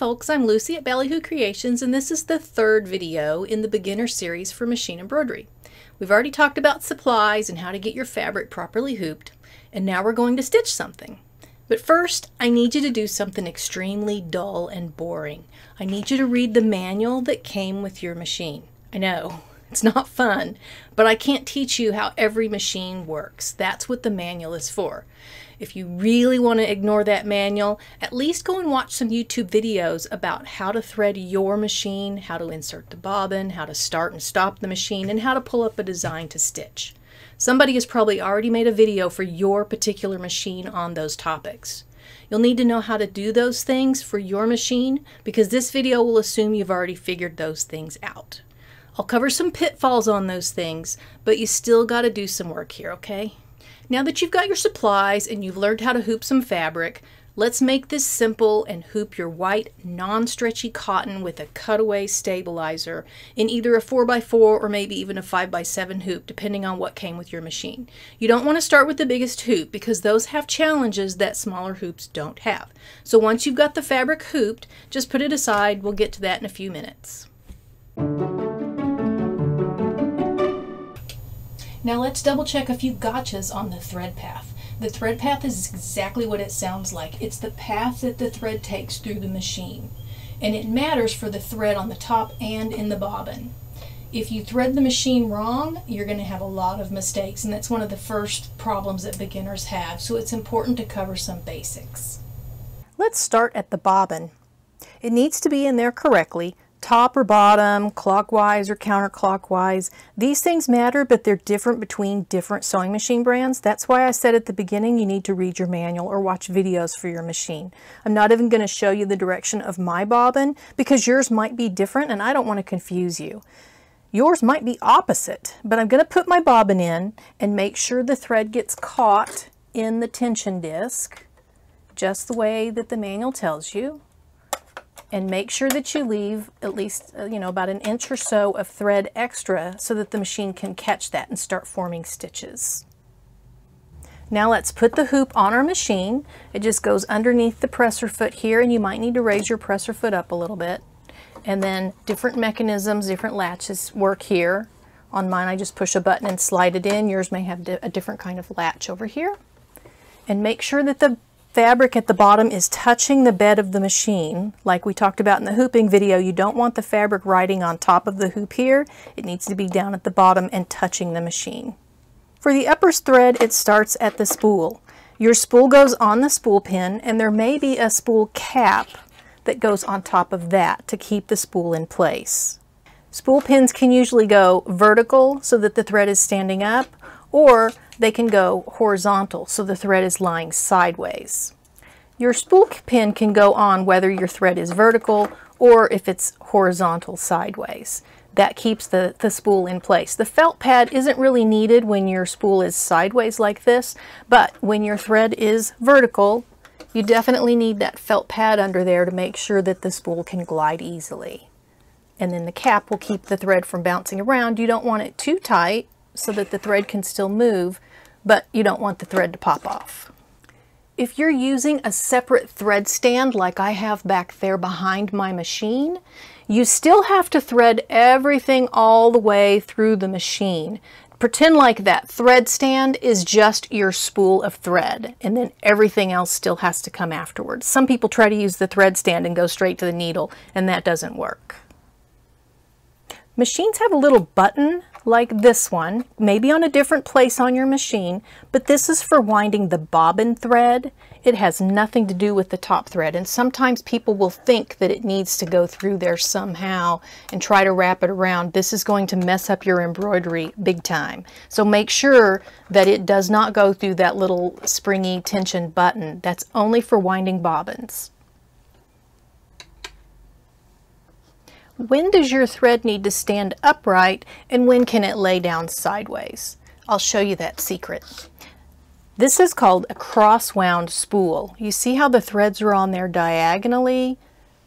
folks, I'm Lucy at Ballyhoo Creations and this is the third video in the beginner series for machine embroidery. We've already talked about supplies and how to get your fabric properly hooped and now we're going to stitch something. But first, I need you to do something extremely dull and boring. I need you to read the manual that came with your machine. I know, it's not fun, but I can't teach you how every machine works. That's what the manual is for. If you really want to ignore that manual, at least go and watch some YouTube videos about how to thread your machine, how to insert the bobbin, how to start and stop the machine, and how to pull up a design to stitch. Somebody has probably already made a video for your particular machine on those topics. You'll need to know how to do those things for your machine because this video will assume you've already figured those things out. I'll cover some pitfalls on those things, but you still got to do some work here, okay? Now that you've got your supplies and you've learned how to hoop some fabric, let's make this simple and hoop your white non-stretchy cotton with a cutaway stabilizer in either a 4x4 or maybe even a 5x7 hoop depending on what came with your machine. You don't want to start with the biggest hoop because those have challenges that smaller hoops don't have. So once you've got the fabric hooped, just put it aside. We'll get to that in a few minutes. Now let's double check a few gotchas on the thread path. The thread path is exactly what it sounds like. It's the path that the thread takes through the machine. And it matters for the thread on the top and in the bobbin. If you thread the machine wrong, you're going to have a lot of mistakes, and that's one of the first problems that beginners have, so it's important to cover some basics. Let's start at the bobbin. It needs to be in there correctly, top or bottom, clockwise or counterclockwise. These things matter, but they're different between different sewing machine brands. That's why I said at the beginning you need to read your manual or watch videos for your machine. I'm not even going to show you the direction of my bobbin because yours might be different and I don't want to confuse you. Yours might be opposite, but I'm going to put my bobbin in and make sure the thread gets caught in the tension disc just the way that the manual tells you and make sure that you leave at least, uh, you know, about an inch or so of thread extra so that the machine can catch that and start forming stitches. Now let's put the hoop on our machine. It just goes underneath the presser foot here and you might need to raise your presser foot up a little bit. And then different mechanisms, different latches work here. On mine I just push a button and slide it in. Yours may have a different kind of latch over here. And make sure that the fabric at the bottom is touching the bed of the machine. Like we talked about in the hooping video, you don't want the fabric riding on top of the hoop here. It needs to be down at the bottom and touching the machine. For the upper thread, it starts at the spool. Your spool goes on the spool pin and there may be a spool cap that goes on top of that to keep the spool in place. Spool pins can usually go vertical so that the thread is standing up or they can go horizontal so the thread is lying sideways. Your spool pin can go on whether your thread is vertical or if it's horizontal sideways. That keeps the, the spool in place. The felt pad isn't really needed when your spool is sideways like this, but when your thread is vertical, you definitely need that felt pad under there to make sure that the spool can glide easily. And then the cap will keep the thread from bouncing around. You don't want it too tight so that the thread can still move, but you don't want the thread to pop off. If you're using a separate thread stand like I have back there behind my machine, you still have to thread everything all the way through the machine. Pretend like that thread stand is just your spool of thread and then everything else still has to come afterwards. Some people try to use the thread stand and go straight to the needle and that doesn't work. Machines have a little button like this one, maybe on a different place on your machine, but this is for winding the bobbin thread. It has nothing to do with the top thread, and sometimes people will think that it needs to go through there somehow and try to wrap it around. This is going to mess up your embroidery big time. So make sure that it does not go through that little springy tension button. That's only for winding bobbins. When does your thread need to stand upright and when can it lay down sideways? I'll show you that secret. This is called a cross-wound spool. You see how the threads are on there diagonally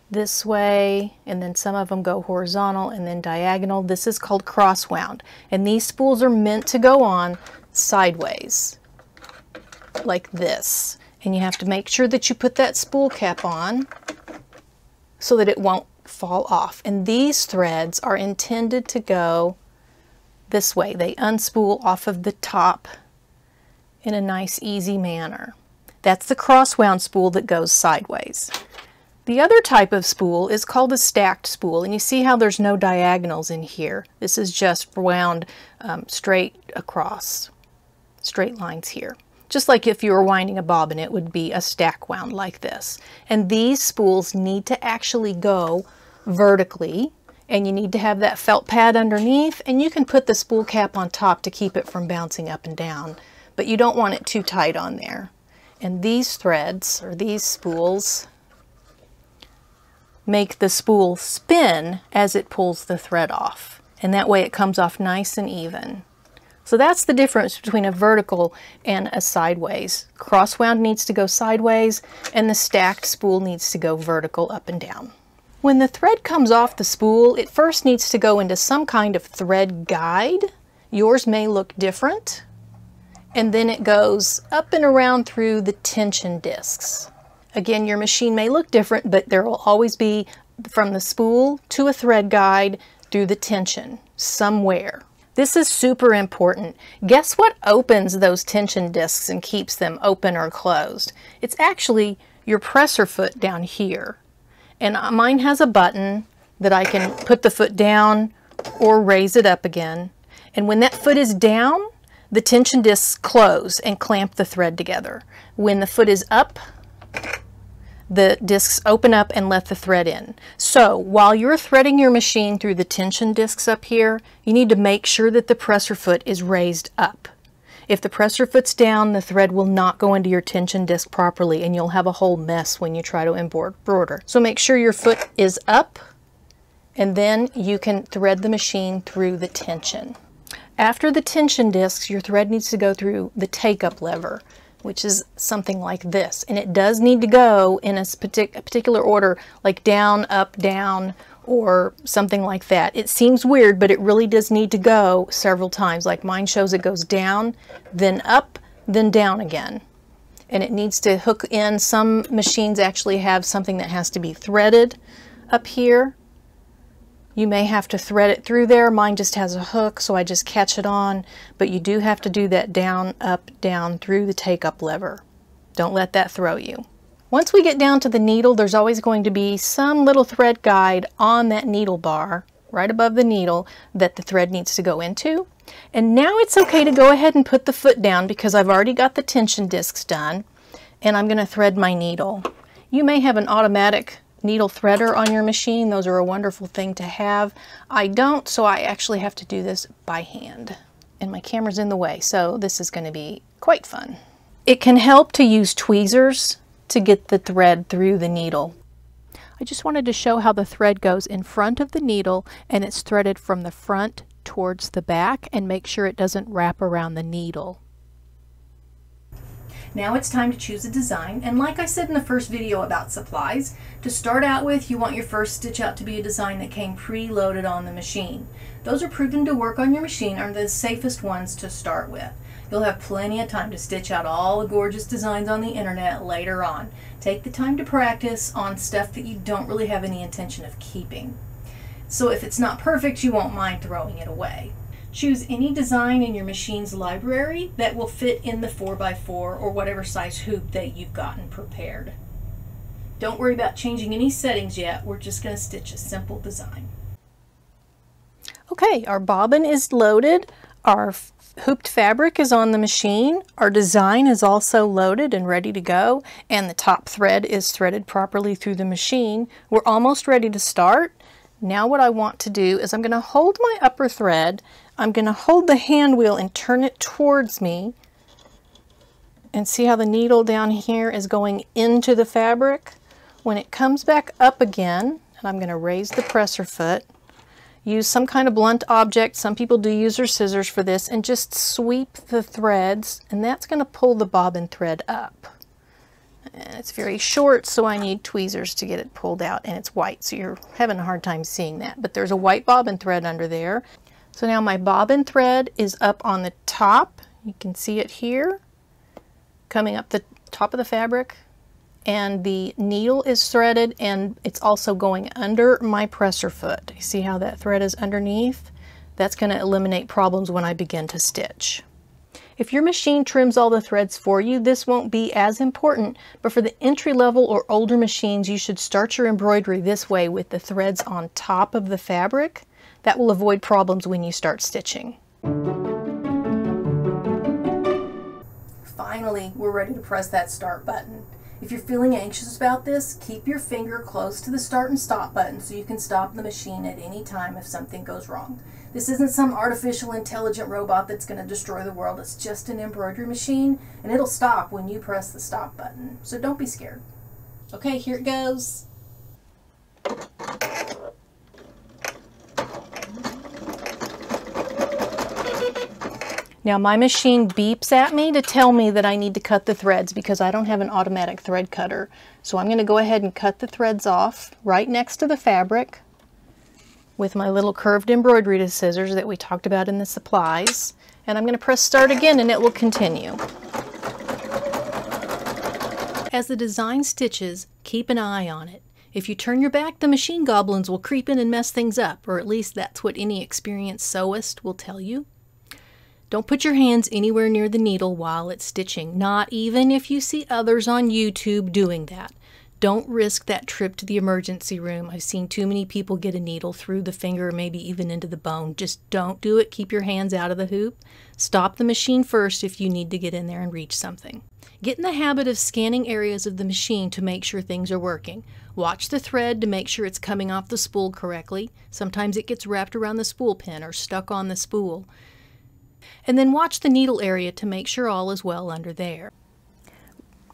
this way and then some of them go horizontal and then diagonal. This is called cross-wound and these spools are meant to go on sideways like this and you have to make sure that you put that spool cap on so that it won't fall off. And these threads are intended to go this way. They unspool off of the top in a nice easy manner. That's the cross wound spool that goes sideways. The other type of spool is called a stacked spool, and you see how there's no diagonals in here. This is just wound um, straight across, straight lines here. Just like if you were winding a bobbin, it would be a stack wound like this. And these spools need to actually go vertically, and you need to have that felt pad underneath, and you can put the spool cap on top to keep it from bouncing up and down, but you don't want it too tight on there. And these threads, or these spools, make the spool spin as it pulls the thread off. And that way it comes off nice and even. So that's the difference between a vertical and a sideways. Cross wound needs to go sideways and the stacked spool needs to go vertical up and down. When the thread comes off the spool, it first needs to go into some kind of thread guide. Yours may look different. And then it goes up and around through the tension discs. Again, your machine may look different, but there will always be from the spool to a thread guide through the tension somewhere. This is super important. Guess what opens those tension discs and keeps them open or closed? It's actually your presser foot down here. And uh, mine has a button that I can put the foot down or raise it up again. And when that foot is down, the tension discs close and clamp the thread together. When the foot is up, the discs open up and let the thread in. So while you're threading your machine through the tension discs up here, you need to make sure that the presser foot is raised up. If the presser foot's down, the thread will not go into your tension disc properly and you'll have a whole mess when you try to embroider. So make sure your foot is up and then you can thread the machine through the tension. After the tension discs, your thread needs to go through the take-up lever which is something like this. And it does need to go in a, partic a particular order, like down, up, down, or something like that. It seems weird, but it really does need to go several times. Like mine shows it goes down, then up, then down again. And it needs to hook in. Some machines actually have something that has to be threaded up here you may have to thread it through there. Mine just has a hook, so I just catch it on. But you do have to do that down, up, down through the take-up lever. Don't let that throw you. Once we get down to the needle, there's always going to be some little thread guide on that needle bar, right above the needle, that the thread needs to go into. And now it's okay to go ahead and put the foot down because I've already got the tension discs done. And I'm going to thread my needle. You may have an automatic needle threader on your machine. Those are a wonderful thing to have. I don't, so I actually have to do this by hand. And my camera's in the way, so this is going to be quite fun. It can help to use tweezers to get the thread through the needle. I just wanted to show how the thread goes in front of the needle and it's threaded from the front towards the back and make sure it doesn't wrap around the needle. Now it's time to choose a design, and like I said in the first video about supplies, to start out with, you want your first stitch out to be a design that came pre-loaded on the machine. Those are proven to work on your machine are the safest ones to start with. You'll have plenty of time to stitch out all the gorgeous designs on the internet later on. Take the time to practice on stuff that you don't really have any intention of keeping. So if it's not perfect, you won't mind throwing it away. Choose any design in your machine's library that will fit in the 4x4 or whatever size hoop that you've gotten prepared. Don't worry about changing any settings yet, we're just going to stitch a simple design. Okay, our bobbin is loaded, our hooped fabric is on the machine, our design is also loaded and ready to go, and the top thread is threaded properly through the machine. We're almost ready to start. Now what I want to do is I'm going to hold my upper thread I'm going to hold the hand wheel and turn it towards me and see how the needle down here is going into the fabric. When it comes back up again, and I'm going to raise the presser foot, use some kind of blunt object, some people do use their scissors for this, and just sweep the threads, and that's going to pull the bobbin thread up. And it's very short, so I need tweezers to get it pulled out, and it's white, so you're having a hard time seeing that. But there's a white bobbin thread under there. So now my bobbin thread is up on the top. You can see it here coming up the top of the fabric and the needle is threaded and it's also going under my presser foot. See how that thread is underneath? That's going to eliminate problems when I begin to stitch. If your machine trims all the threads for you, this won't be as important, but for the entry level or older machines, you should start your embroidery this way with the threads on top of the fabric. That will avoid problems when you start stitching. Finally, we're ready to press that start button. If you're feeling anxious about this, keep your finger close to the start and stop button so you can stop the machine at any time if something goes wrong. This isn't some artificial intelligent robot that's going to destroy the world. It's just an embroidery machine and it'll stop when you press the stop button. So don't be scared. Okay, here it goes. Now my machine beeps at me to tell me that I need to cut the threads because I don't have an automatic thread cutter. So I'm going to go ahead and cut the threads off right next to the fabric with my little curved embroidery scissors that we talked about in the supplies. And I'm going to press start again and it will continue. As the design stitches, keep an eye on it. If you turn your back, the machine goblins will creep in and mess things up, or at least that's what any experienced sewist will tell you. Don't put your hands anywhere near the needle while it's stitching, not even if you see others on YouTube doing that. Don't risk that trip to the emergency room. I've seen too many people get a needle through the finger, maybe even into the bone. Just don't do it. Keep your hands out of the hoop. Stop the machine first if you need to get in there and reach something. Get in the habit of scanning areas of the machine to make sure things are working. Watch the thread to make sure it's coming off the spool correctly. Sometimes it gets wrapped around the spool pin or stuck on the spool and then watch the needle area to make sure all is well under there.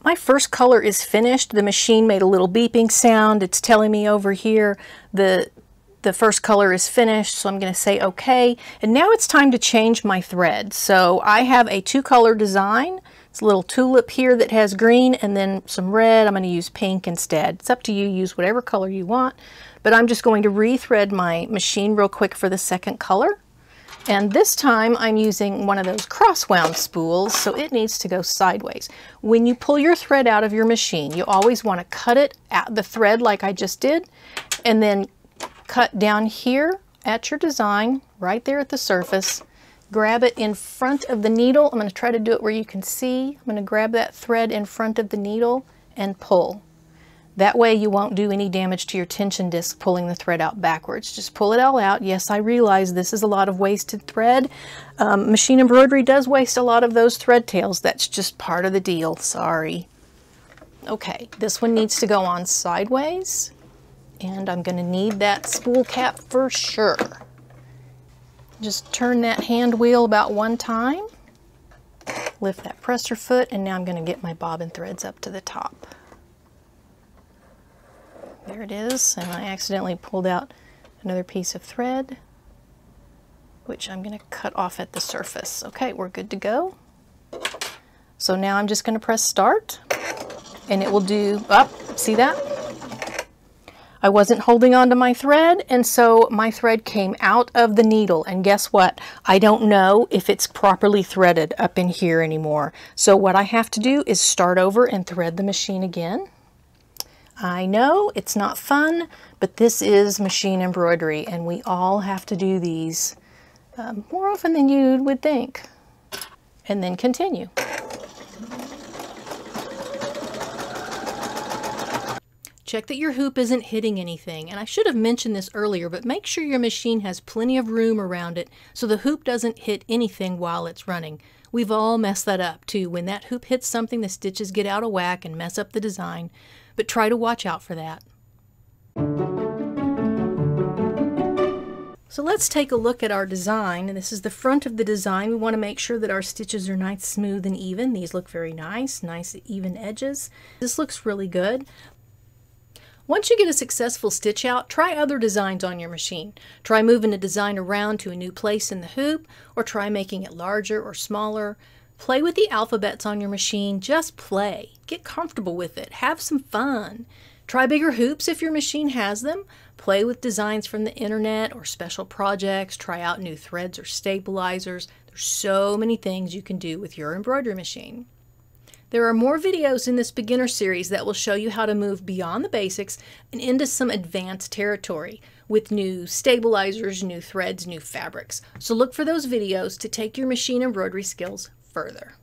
My first color is finished. The machine made a little beeping sound. It's telling me over here the, the first color is finished, so I'm going to say OK. And now it's time to change my thread. So I have a two-color design. It's a little tulip here that has green and then some red. I'm going to use pink instead. It's up to you. Use whatever color you want. But I'm just going to rethread my machine real quick for the second color. And this time I'm using one of those cross-wound spools, so it needs to go sideways. When you pull your thread out of your machine, you always want to cut it at the thread like I just did, and then cut down here at your design, right there at the surface. Grab it in front of the needle. I'm going to try to do it where you can see. I'm going to grab that thread in front of the needle and pull. That way you won't do any damage to your tension disc pulling the thread out backwards. Just pull it all out. Yes, I realize this is a lot of wasted thread. Um, machine embroidery does waste a lot of those thread tails. That's just part of the deal. Sorry. Okay, this one needs to go on sideways. And I'm going to need that spool cap for sure. Just turn that hand wheel about one time. Lift that presser foot, and now I'm going to get my bobbin threads up to the top. There it is, and I accidentally pulled out another piece of thread, which I'm going to cut off at the surface. Okay, we're good to go. So now I'm just going to press start, and it will do, up, oh, see that? I wasn't holding onto my thread, and so my thread came out of the needle. And guess what? I don't know if it's properly threaded up in here anymore. So what I have to do is start over and thread the machine again. I know it's not fun, but this is machine embroidery and we all have to do these um, more often than you would think. And then continue. Check that your hoop isn't hitting anything. And I should have mentioned this earlier, but make sure your machine has plenty of room around it so the hoop doesn't hit anything while it's running. We've all messed that up too. When that hoop hits something, the stitches get out of whack and mess up the design but try to watch out for that. So let's take a look at our design. And this is the front of the design. We want to make sure that our stitches are nice, smooth, and even. These look very nice, nice even edges. This looks really good. Once you get a successful stitch out, try other designs on your machine. Try moving a design around to a new place in the hoop, or try making it larger or smaller. Play with the alphabets on your machine. Just play. Get comfortable with it. Have some fun. Try bigger hoops if your machine has them. Play with designs from the internet or special projects. Try out new threads or stabilizers. There's so many things you can do with your embroidery machine. There are more videos in this beginner series that will show you how to move beyond the basics and into some advanced territory with new stabilizers, new threads, new fabrics. So look for those videos to take your machine embroidery skills further.